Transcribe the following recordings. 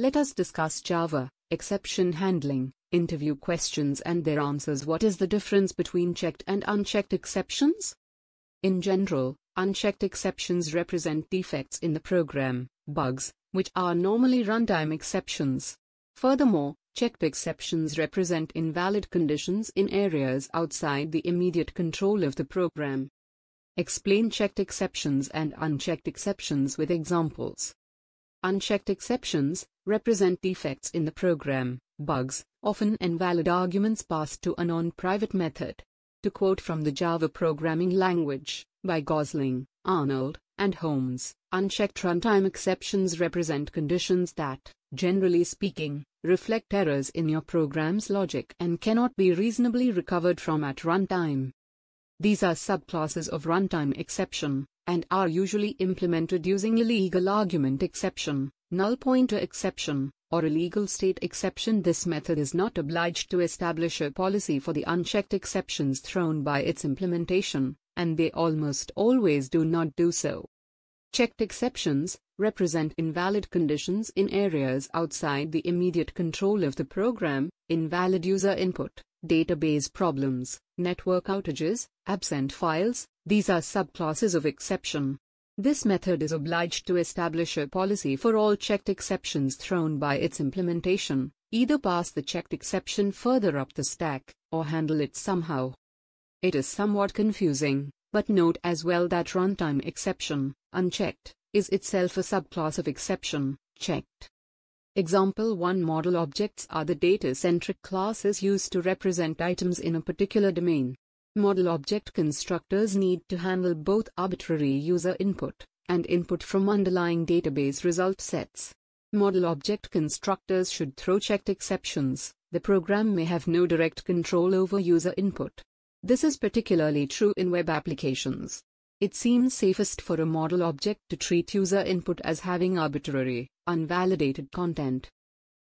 Let us discuss Java, exception handling, interview questions and their answers. What is the difference between checked and unchecked exceptions? In general, unchecked exceptions represent defects in the program, bugs, which are normally runtime exceptions. Furthermore, checked exceptions represent invalid conditions in areas outside the immediate control of the program. Explain checked exceptions and unchecked exceptions with examples. Unchecked exceptions represent defects in the program, bugs, often invalid arguments passed to a non-private method. To quote from the Java programming language, by Gosling, Arnold, and Holmes, unchecked runtime exceptions represent conditions that, generally speaking, reflect errors in your program's logic and cannot be reasonably recovered from at runtime. These are subclasses of runtime exception, and are usually implemented using illegal argument exception, null pointer exception, or illegal state exception. This method is not obliged to establish a policy for the unchecked exceptions thrown by its implementation, and they almost always do not do so. Checked exceptions represent invalid conditions in areas outside the immediate control of the program, invalid user input, database problems, network outages, absent files, these are subclasses of exception. This method is obliged to establish a policy for all checked exceptions thrown by its implementation, either pass the checked exception further up the stack, or handle it somehow. It is somewhat confusing, but note as well that runtime exception, unchecked, is itself a subclass of exception, checked. Example 1 Model objects are the data-centric classes used to represent items in a particular domain. Model object constructors need to handle both arbitrary user input and input from underlying database result sets. Model object constructors should throw checked exceptions. The program may have no direct control over user input. This is particularly true in web applications. It seems safest for a model object to treat user input as having arbitrary, unvalidated content.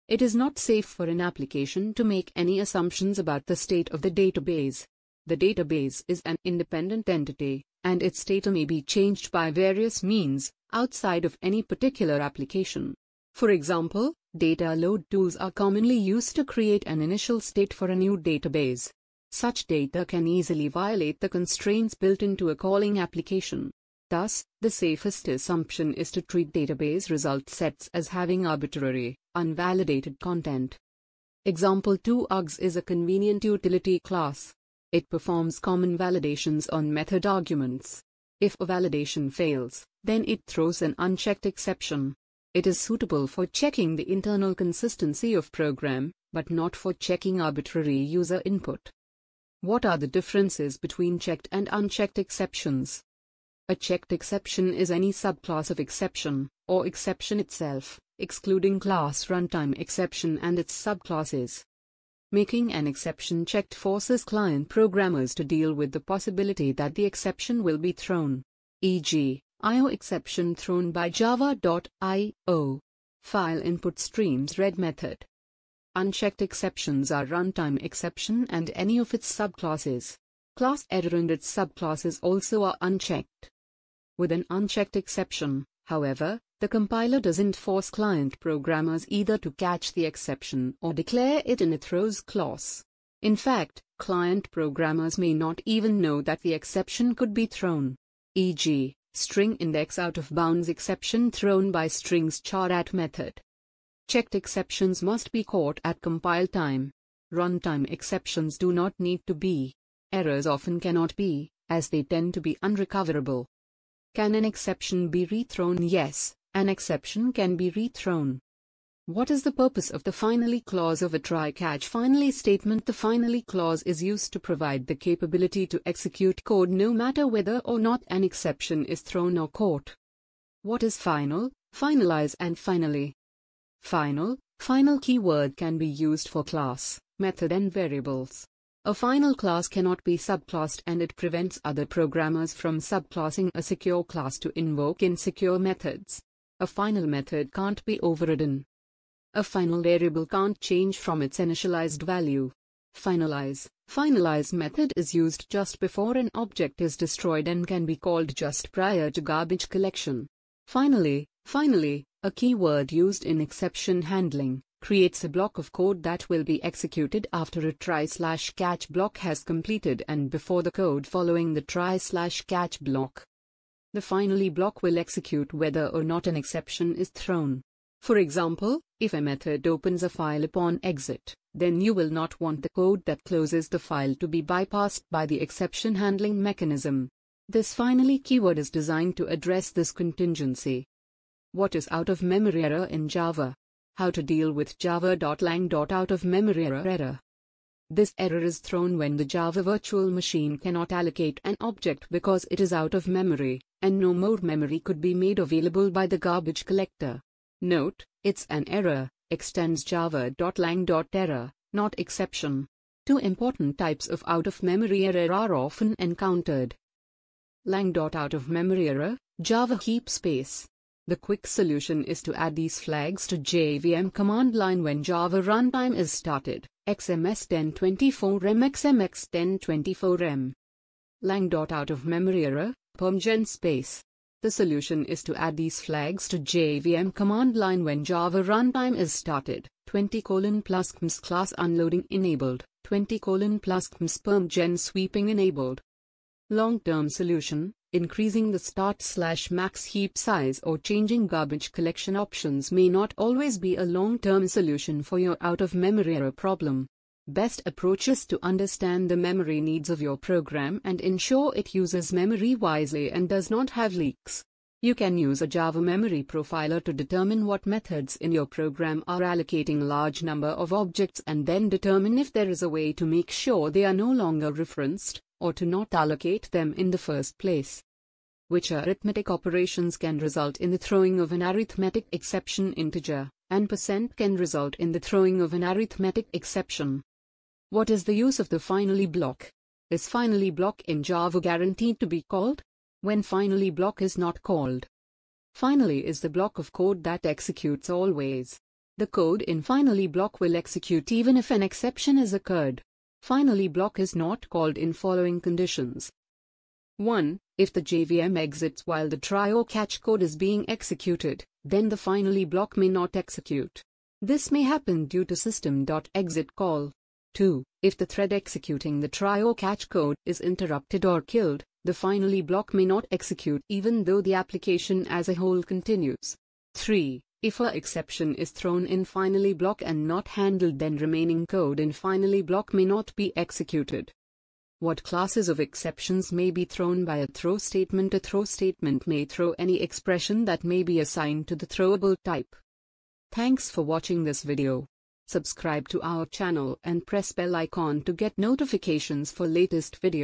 It is not safe for an application to make any assumptions about the state of the database. The database is an independent entity, and its data may be changed by various means, outside of any particular application. For example, data load tools are commonly used to create an initial state for a new database. Such data can easily violate the constraints built into a calling application. Thus, the safest assumption is to treat database result sets as having arbitrary, unvalidated content. Example 2 Args is a convenient utility class. It performs common validations on method arguments. If a validation fails, then it throws an unchecked exception. It is suitable for checking the internal consistency of program, but not for checking arbitrary user input. What are the differences between checked and unchecked exceptions? A checked exception is any subclass of exception, or exception itself, excluding class runtime exception and its subclasses. Making an exception checked forces client programmers to deal with the possibility that the exception will be thrown. E.g., IO exception thrown by java.io. File input streams read method. Unchecked exceptions are runtime exception and any of its subclasses. Class error and its subclasses also are unchecked. With an unchecked exception, however, the compiler doesn't force client programmers either to catch the exception or declare it in a throws clause. In fact, client programmers may not even know that the exception could be thrown. E.g., string index out of bounds exception thrown by strings char at method. Checked exceptions must be caught at compile time. Runtime exceptions do not need to be. Errors often cannot be, as they tend to be unrecoverable. Can an exception be rethrown? Yes, an exception can be rethrown. What is the purpose of the finally clause of a try-catch finally statement? The finally clause is used to provide the capability to execute code no matter whether or not an exception is thrown or caught. What is final, finalize and finally? Final, final keyword can be used for class, method and variables. A final class cannot be subclassed and it prevents other programmers from subclassing a secure class to invoke insecure methods. A final method can't be overridden. A final variable can't change from its initialized value. Finalize. Finalize method is used just before an object is destroyed and can be called just prior to garbage collection. Finally, Finally, a keyword used in exception handling creates a block of code that will be executed after a try slash catch block has completed and before the code following the try slash catch block. The finally block will execute whether or not an exception is thrown. For example, if a method opens a file upon exit, then you will not want the code that closes the file to be bypassed by the exception handling mechanism. This finally keyword is designed to address this contingency. What is out of memory error in Java? How to deal with java.lang. out of memory error error. This error is thrown when the Java virtual machine cannot allocate an object because it is out of memory, and no more memory could be made available by the garbage collector. Note, it's an error, extends java.lang.error, not exception. Two important types of out-of-memory error are often encountered. Lang. out of memory error, Java heap space. The quick solution is to add these flags to JVM command line when Java runtime is started. XMS 1024M XMX 1024M. Lang. out of memory error, permgen space. The solution is to add these flags to JVM command line when Java runtime is started. 20 colon plus CMS class unloading enabled. 20 colon plus CMS permgen sweeping enabled. Long-term solution Increasing the start slash max heap size or changing garbage collection options may not always be a long-term solution for your out-of-memory error problem. Best approaches to understand the memory needs of your program and ensure it uses memory wisely and does not have leaks. You can use a Java memory profiler to determine what methods in your program are allocating large number of objects and then determine if there is a way to make sure they are no longer referenced or to not allocate them in the first place. Which arithmetic operations can result in the throwing of an arithmetic exception integer, and percent can result in the throwing of an arithmetic exception. What is the use of the finally block? Is finally block in Java guaranteed to be called? When finally block is not called. Finally is the block of code that executes always. The code in finally block will execute even if an exception is occurred. Finally block is not called in following conditions. 1. If the JVM exits while the try or catch code is being executed, then the finally block may not execute. This may happen due to system.exit call. 2. If the thread executing the try or catch code is interrupted or killed, the finally block may not execute even though the application as a whole continues. 3. If a exception is thrown in finally block and not handled then remaining code in finally block may not be executed. What classes of exceptions may be thrown by a throw statement? A throw statement may throw any expression that may be assigned to the throwable type. Thanks for watching this video. Subscribe to our channel and press bell icon to get notifications for latest video.